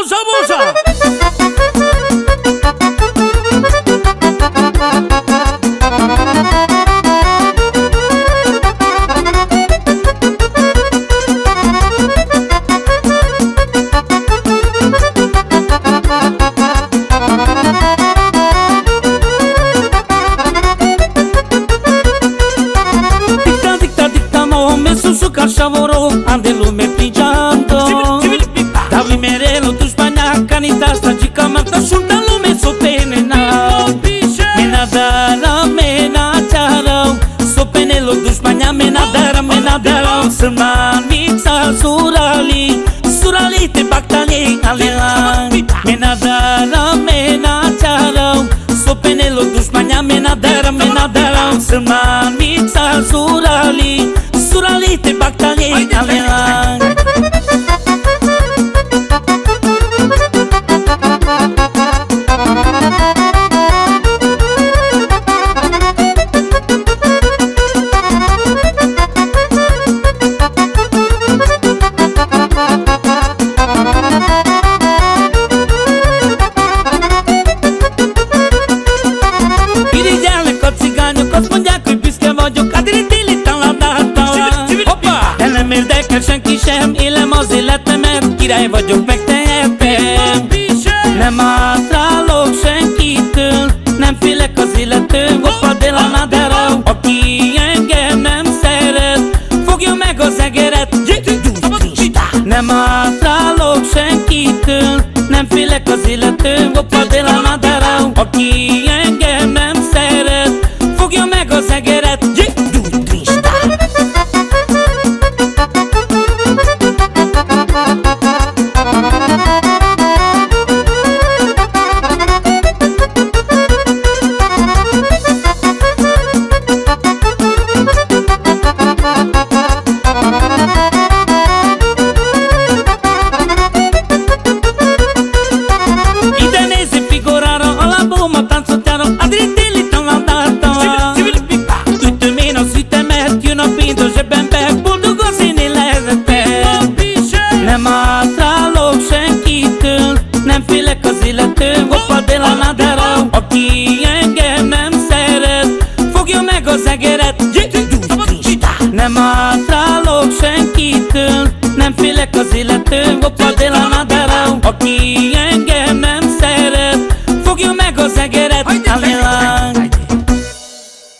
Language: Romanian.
buza, buza! Dicta, dicta, dicta, mă me susu ca așa voro Am de lume pijando surali Surali te bactali alela Mena dara, mena ceară So penelo tu Spania Mena dara, mena dara. Sârman mixa surali Surali I ever do back